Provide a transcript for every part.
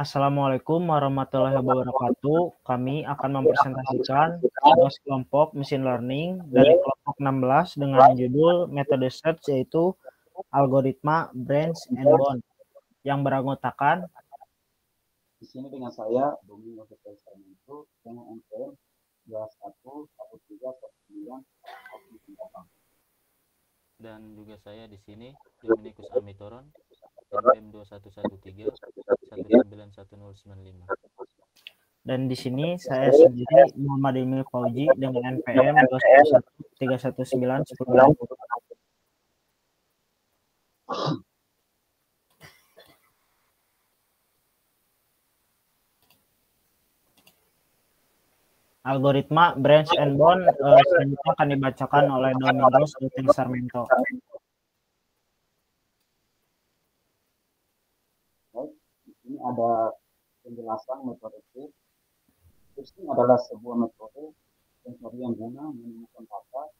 Assalamualaikum warahmatullahi wabarakatuh. Kami akan mempresentasikan tugas kelompok machine learning dari kelompok 16 dengan judul metode search yaitu algoritma branch and bond yang beranggotakan di sini dengan saya Domingo itu dengan NPM 211319 dan juga saya di sini Dominikus Amitoron NPM 2113 191095 dan di sini saya sendiri Muhammad Emil Fauji dengan NPM 2131910 Algoritma branch and bond uh, selanjutnya akan dibacakan oleh Domingos Dutin Sarmento. Baik, di sini ada penjelasan metode ini adalah sebuah metode pencarian guna menemukan data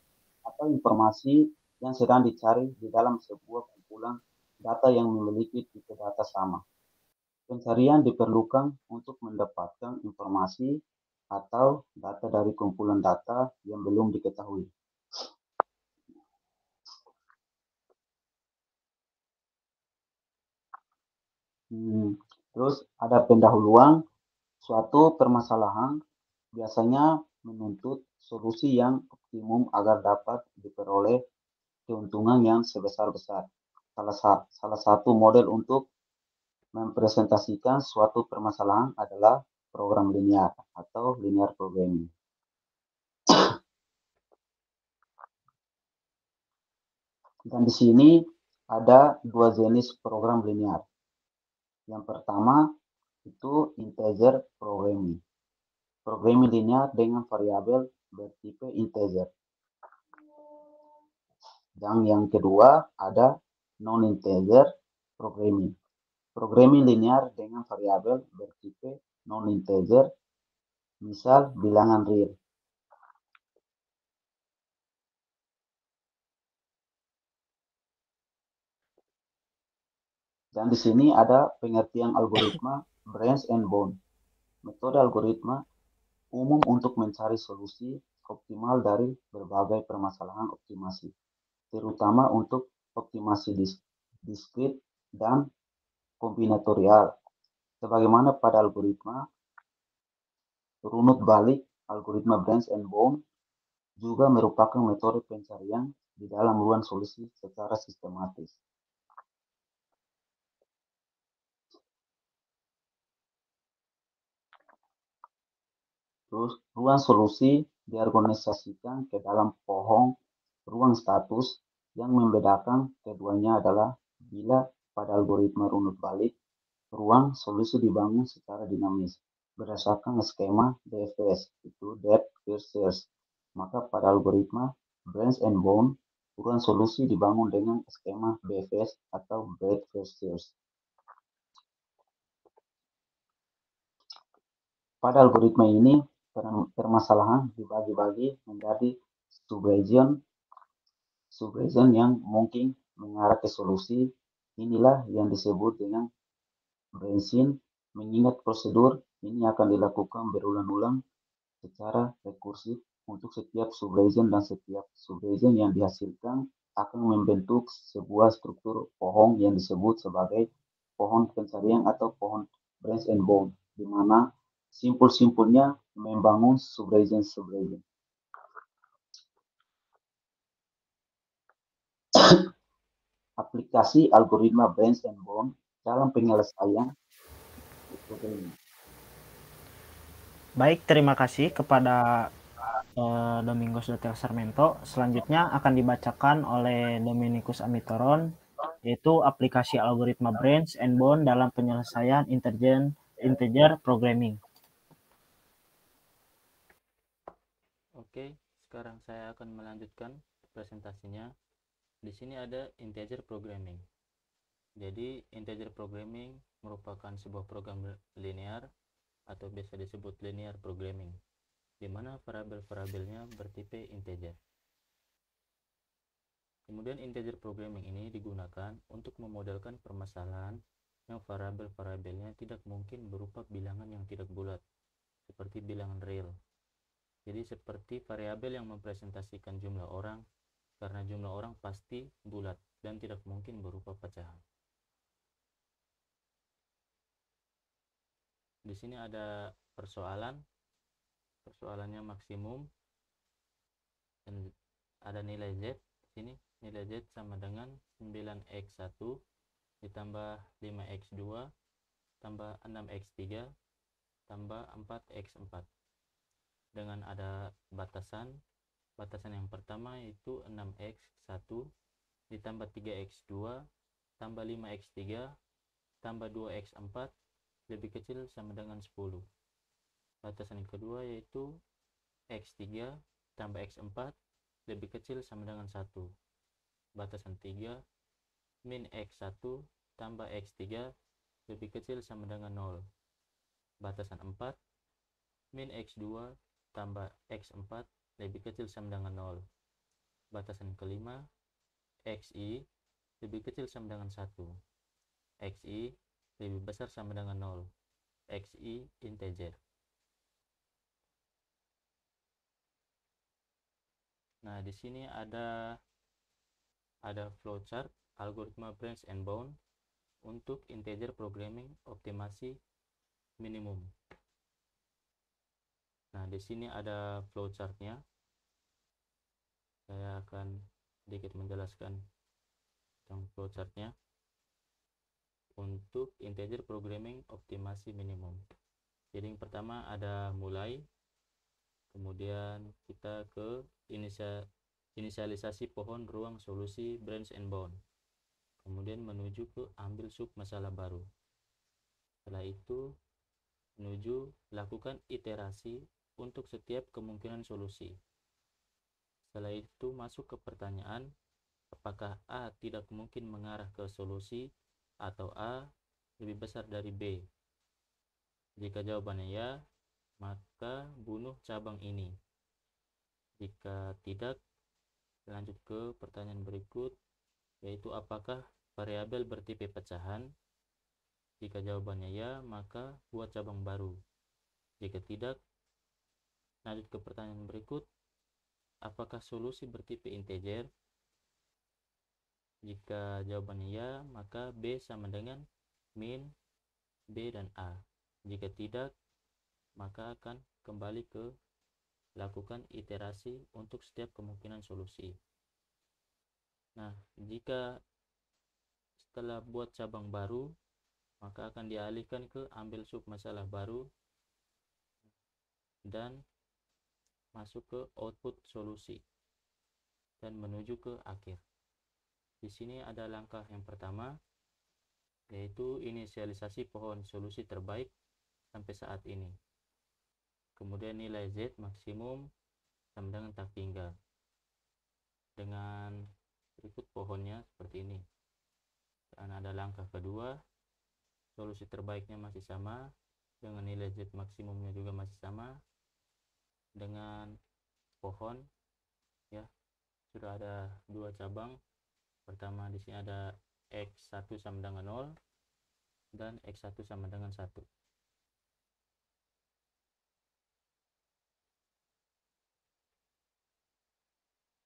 atau informasi yang sedang dicari di dalam sebuah kumpulan data yang memiliki tipe data sama. Pencarian diperlukan untuk mendapatkan informasi atau data dari kumpulan data yang belum diketahui. Hmm, terus ada pendahuluan suatu permasalahan biasanya menuntut solusi yang optimum agar dapat diperoleh keuntungan yang sebesar-besar. Salah, salah satu model untuk mempresentasikan suatu permasalahan adalah program linear atau linear programming. Dan di sini ada dua jenis program linear. Yang pertama itu integer programming. Programming linear dengan variabel bertipe integer. Dan yang kedua ada non-integer programming. Programming linear dengan variabel bertipe non-integer, misal bilangan real. Dan di sini ada pengertian algoritma branch and bond. Metode algoritma umum untuk mencari solusi optimal dari berbagai permasalahan optimasi, terutama untuk optimasi diskrit dan kombinatorial Sebagaimana pada algoritma runut balik, algoritma branch and bound juga merupakan metode pencarian di dalam ruang solusi secara sistematis. Terus ruang solusi diorganisasikan ke dalam pohon ruang status yang membedakan keduanya adalah bila pada algoritma runut balik ruang solusi dibangun secara dinamis berdasarkan skema DFS itu depth first search. Maka pada algoritma branch and bound ruang solusi dibangun dengan skema BFS atau breadth first search. Pada algoritma ini permasalahan dibagi-bagi menjadi subregion. Subregion yang mungkin mengarah ke solusi. Inilah yang disebut dengan bensin, mengingat prosedur ini akan dilakukan berulang-ulang secara rekursif untuk setiap subregion dan setiap subregion yang dihasilkan akan membentuk sebuah struktur pohon yang disebut sebagai pohon pencarian atau pohon branch and bone, di mana simpul-simpulnya membangun subregion-subregion. Aplikasi algoritma branch and bone dalam penyelesaian Baik, terima kasih kepada uh, Domingos Dotel Sarmento. Selanjutnya akan dibacakan oleh Dominikus Amitoron, yaitu aplikasi algoritma branch and bond dalam penyelesaian integer, integer programming. Oke, sekarang saya akan melanjutkan presentasinya. Di sini ada integer programming. Jadi integer programming merupakan sebuah program linear atau biasa disebut linear programming, di mana variabel-variabelnya bertipe integer. Kemudian integer programming ini digunakan untuk memodelkan permasalahan yang variabel-variabelnya tidak mungkin berupa bilangan yang tidak bulat seperti bilangan real jadi seperti variabel yang mempresentasikan jumlah orang karena jumlah orang pasti bulat dan tidak mungkin berupa pecahan. Di sini ada persoalan. Persoalannya maksimum. Dan ada nilai z sini. Nilai z sama dengan 9x1 ditambah 5x2 tambah 6x3 tambah 4x4 dengan ada batasan batasan yang pertama yaitu 6x1 ditambah 3x2 tambah 5x3 tambah 2x4 lebih kecil sama dengan 10 batasan yang kedua yaitu x3 tambah x4 lebih kecil sama dengan 1 batasan 3 min x1 tambah x3 lebih kecil sama dengan 0 batasan 4 min x2 tambah X4 lebih kecil sama dengan 0. Batasan kelima, XI lebih kecil sama dengan 1. XI lebih besar sama dengan 0. XI integer. Nah, di sini ada ada flowchart algoritma branch and bound untuk integer programming optimasi minimum. Nah, di sini ada flowchartnya. Saya akan sedikit menjelaskan tentang flowchartnya untuk integer programming optimasi minimum. Jadi yang pertama ada mulai, kemudian kita ke inisialisasi pohon ruang solusi branch and bound, kemudian menuju ke ambil sub masalah baru. Setelah itu menuju lakukan iterasi untuk setiap kemungkinan solusi. Setelah itu masuk ke pertanyaan, apakah A tidak mungkin mengarah ke solusi atau A lebih besar dari B? Jika jawabannya ya, maka bunuh cabang ini. Jika tidak, lanjut ke pertanyaan berikut, yaitu apakah variabel bertipe pecahan? Jika jawabannya ya, maka buat cabang baru. Jika tidak, lanjut ke pertanyaan berikut. Apakah solusi bertipe integer? Jika jawabannya ya maka B sama dengan min B dan A. Jika tidak maka akan kembali ke lakukan iterasi untuk setiap kemungkinan solusi. Nah jika setelah buat cabang baru maka akan dialihkan ke ambil sub masalah baru dan masuk ke output solusi dan menuju ke akhir. Di sini ada langkah yang pertama yaitu inisialisasi pohon solusi terbaik sampai saat ini. Kemudian nilai Z maksimum sama dengan tak tinggal. Dengan berikut pohonnya seperti ini. Dan ada langkah kedua, solusi terbaiknya masih sama, dengan nilai Z maksimumnya juga masih sama, dengan pohon ya. Sudah ada dua cabang. Pertama di sini ada x1 sama dengan 0 dan x1 sama dengan 1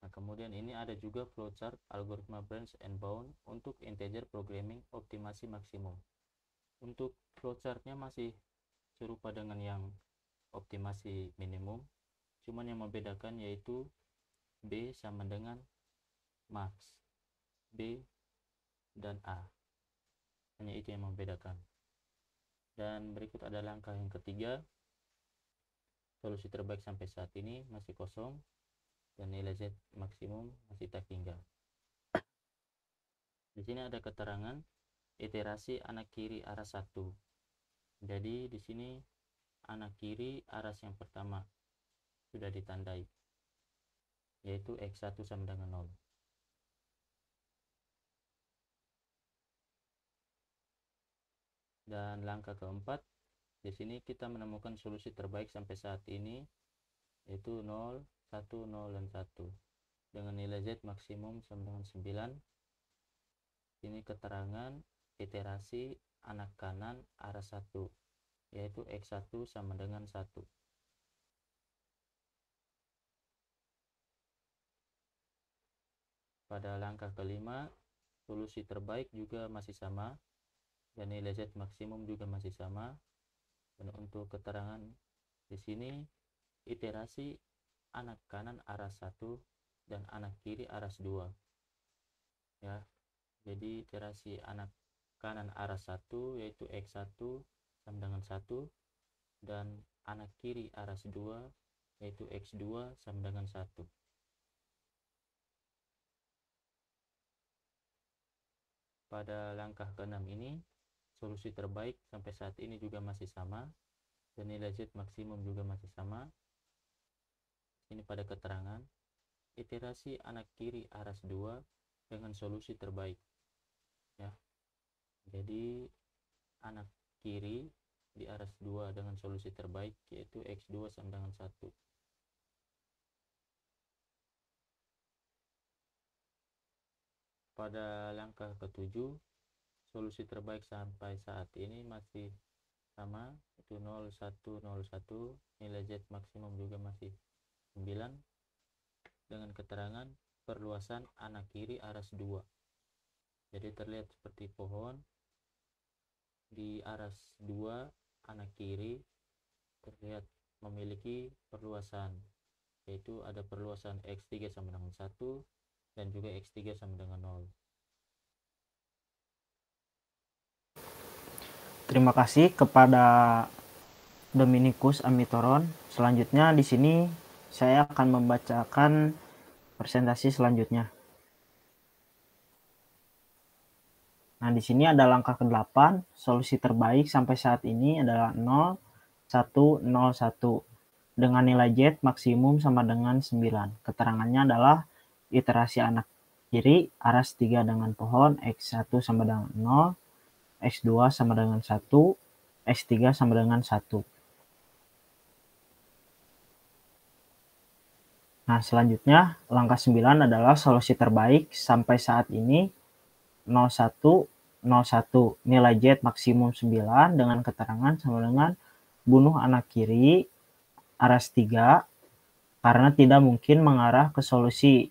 Nah, kemudian ini ada juga flowchart algoritma branch and bound untuk integer programming optimasi maksimum. Untuk flowchartnya masih serupa dengan yang optimasi minimum, cuman yang membedakan yaitu B sama dengan max B dan A. Hanya itu yang membedakan. Dan berikut ada langkah yang ketiga. Solusi terbaik sampai saat ini masih kosong dan nilai Z maksimum masih tak tinggal. Di sini ada keterangan iterasi anak kiri arah satu. Jadi di sini anak kiri aras yang pertama sudah ditandai yaitu X1 sama dengan 0 dan langkah keempat di sini kita menemukan solusi terbaik sampai saat ini yaitu 0 1 0 dan 1 dengan nilai Z maksimum sama dengan 9 ini keterangan iterasi anak kanan arah 1 yaitu X1 sama dengan 1 pada langkah kelima solusi terbaik juga masih sama dan nilai Z maksimum juga masih sama. Dan untuk keterangan di sini iterasi anak kanan arah 1 dan anak kiri aras 2 ya jadi iterasi anak kanan arah 1 yaitu X1 sama dengan 1 dan anak kiri aras 2 yaitu X2 sama dengan 1 pada langkah ke-6 ini solusi terbaik sampai saat ini juga masih sama dan nilai Z maksimum juga masih sama. Ini pada keterangan iterasi anak kiri aras 2 dengan solusi terbaik ya. Jadi anak kiri di aras 2 dengan solusi terbaik yaitu X2 sama dengan 1 pada langkah ketujuh solusi terbaik sampai saat ini masih sama itu 0101 nilai Z maksimum juga masih 9 dengan keterangan perluasan anak kiri aras 2 jadi terlihat seperti pohon di aras 2 anak kiri terlihat memiliki perluasan yaitu ada perluasan X3 sama dengan 1 dan juga X3 sama dengan 0 Terima kasih kepada Dominikus Amitoron. Selanjutnya di sini saya akan membacakan presentasi selanjutnya. Nah, di sini ada langkah ke-8. Solusi terbaik sampai saat ini adalah 0, 1, 0, 1. Dengan nilai Z maksimum sama dengan 9. Keterangannya adalah iterasi anak kiri aras 3 dengan pohon, X1 sama dengan 0, X2 sama dengan 1, X3 sama dengan 1. Nah, selanjutnya langkah 9 adalah solusi terbaik sampai saat ini 01 01 nilai Z maksimum 9 dengan keterangan sama dengan bunuh anak kiri aras 3 karena tidak mungkin mengarah ke solusi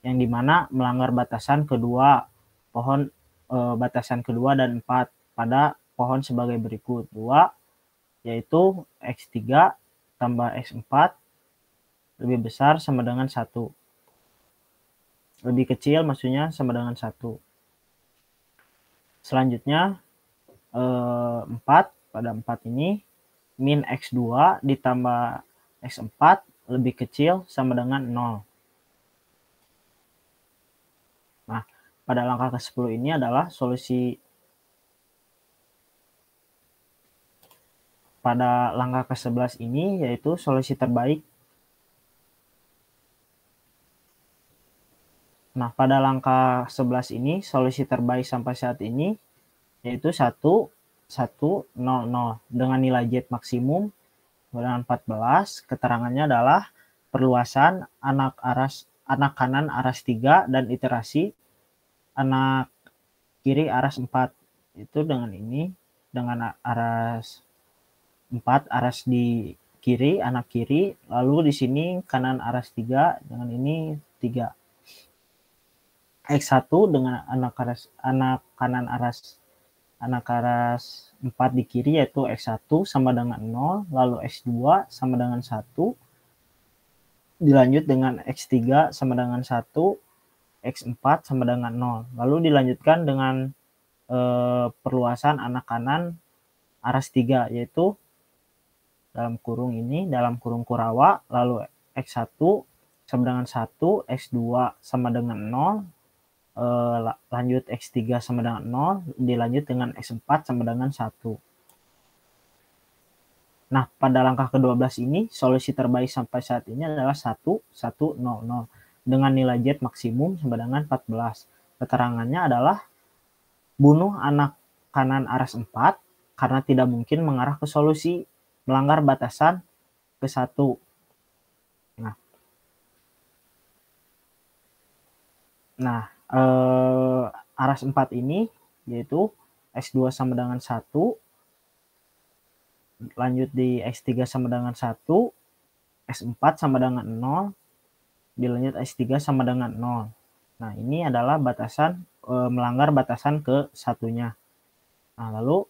yang di mana melanggar batasan kedua pohon e, batasan kedua dan 4 pada pohon sebagai berikut. 2 yaitu X3 tambah X4 lebih besar sama dengan 1. Lebih kecil maksudnya sama dengan 1. Selanjutnya eh, 4 pada 4 ini min X2 ditambah X4 lebih kecil sama dengan 0. pada langkah ke-10 ini adalah solusi pada langkah ke-11 ini yaitu solusi terbaik. Nah, pada langkah 11 ini solusi terbaik sampai saat ini yaitu 1 1 0 0 dengan nilai Z maksimum dengan 14 keterangannya adalah perluasan anak aras anak kanan aras 3 dan iterasi anak kiri aras 4 itu dengan ini dengan aras 4 aras di kiri anak kiri lalu di sini kanan aras 3 dengan ini 3 X1 dengan anak aras anak kanan aras anak aras 4 di kiri yaitu X1 sama dengan 0 lalu X2 sama dengan 1 dilanjut dengan X3 sama dengan 1 X4 sama dengan 0. Lalu dilanjutkan dengan e, perluasan anak kanan aras 3 yaitu dalam kurung ini dalam kurung kurawa lalu X1 sama dengan 1, X2 sama dengan 0, e, lanjut X3 sama dengan 0, dilanjut dengan X4 sama dengan 1. Nah, pada langkah ke-12 ini, solusi terbaik sampai saat ini adalah 1, 1, 0, 0 dengan nilai Z maksimum sama dengan 14. Keterangannya adalah bunuh anak kanan aras 4 karena tidak mungkin mengarah ke solusi melanggar batasan ke satu. Nah, nah eh, aras 4 ini yaitu S2 sama dengan 1, lanjut di S3 sama dengan 1, S4 sama dengan 0, dilanjut S3 sama dengan 0. Nah, ini adalah batasan e, melanggar batasan ke satunya. Nah, lalu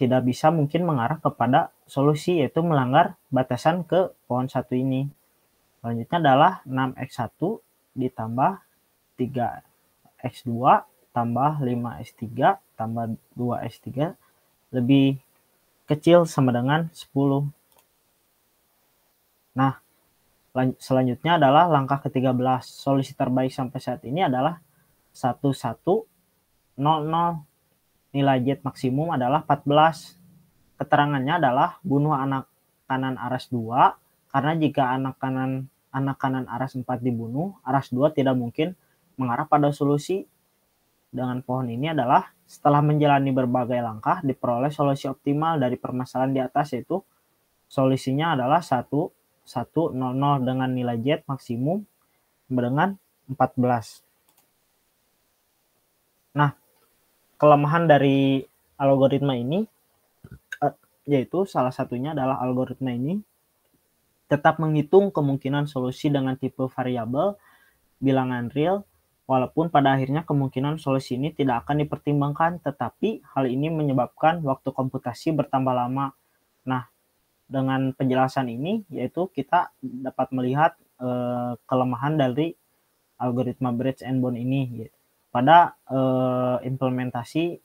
tidak bisa mungkin mengarah kepada solusi yaitu melanggar batasan ke pohon satu ini. Selanjutnya adalah 6x1 ditambah 3x2 tambah 5x3 tambah 2x3 lebih kecil sama dengan 10. Nah, selanjutnya adalah langkah ke-13. Solusi terbaik sampai saat ini adalah 1100 nilai jet maksimum adalah 14. Keterangannya adalah bunuh anak kanan aras 2 karena jika anak kanan anak kanan aras 4 dibunuh, aras 2 tidak mungkin mengarah pada solusi dengan pohon ini adalah setelah menjalani berbagai langkah diperoleh solusi optimal dari permasalahan di atas yaitu solusinya adalah 1 1 0 0 dengan nilai Z maksimum dengan 14. Nah, kelemahan dari algoritma ini eh, yaitu salah satunya adalah algoritma ini tetap menghitung kemungkinan solusi dengan tipe variabel bilangan real Walaupun pada akhirnya kemungkinan solusi ini tidak akan dipertimbangkan, tetapi hal ini menyebabkan waktu komputasi bertambah lama. Nah, dengan penjelasan ini, yaitu kita dapat melihat eh, kelemahan dari algoritma bridge and bond ini pada eh, implementasi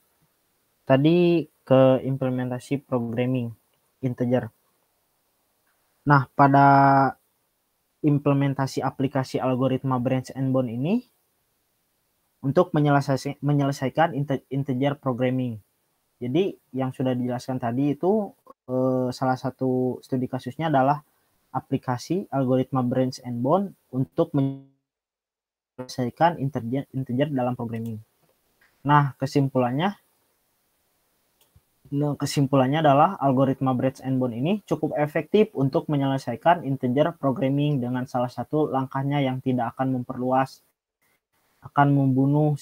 tadi ke implementasi programming integer. Nah, pada implementasi aplikasi algoritma branch and bond ini untuk menyelesaikan integer programming. Jadi yang sudah dijelaskan tadi itu eh, salah satu studi kasusnya adalah aplikasi algoritma branch and bond untuk menyelesaikan integer, integer dalam programming. Nah, kesimpulannya nah, kesimpulannya adalah algoritma branch and bond ini cukup efektif untuk menyelesaikan integer programming dengan salah satu langkahnya yang tidak akan memperluas akan membunuh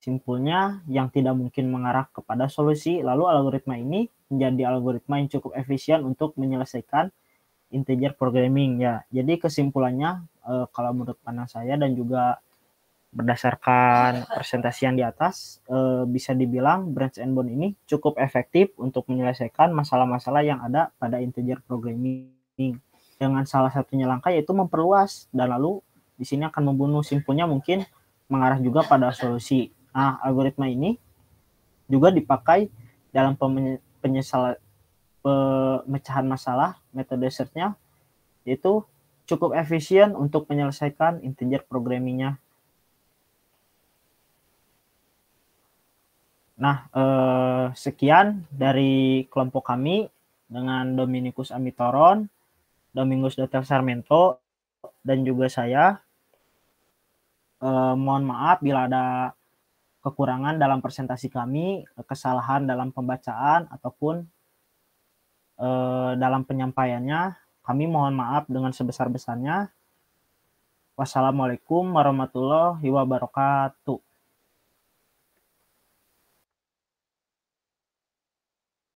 simpulnya yang tidak mungkin mengarah kepada solusi. Lalu algoritma ini menjadi algoritma yang cukup efisien untuk menyelesaikan integer programming ya. Jadi kesimpulannya eh, kalau menurut pandang saya dan juga berdasarkan presentasi yang di atas eh, bisa dibilang branch and bond ini cukup efektif untuk menyelesaikan masalah-masalah yang ada pada integer programming dengan salah satunya langkah yaitu memperluas dan lalu di sini akan membunuh simpulnya mungkin mengarah juga pada solusi. Nah, algoritma ini juga dipakai dalam penyesal pemecahan masalah metode search-nya yaitu cukup efisien untuk menyelesaikan integer programmingnya. Nah, eh, sekian dari kelompok kami dengan Dominikus Amitoron, Domingus Dotel Sarmento, dan juga saya eh, mohon maaf bila ada kekurangan dalam presentasi kami, kesalahan dalam pembacaan ataupun eh, dalam penyampaiannya. Kami mohon maaf dengan sebesar-besarnya. Wassalamualaikum warahmatullahi wabarakatuh.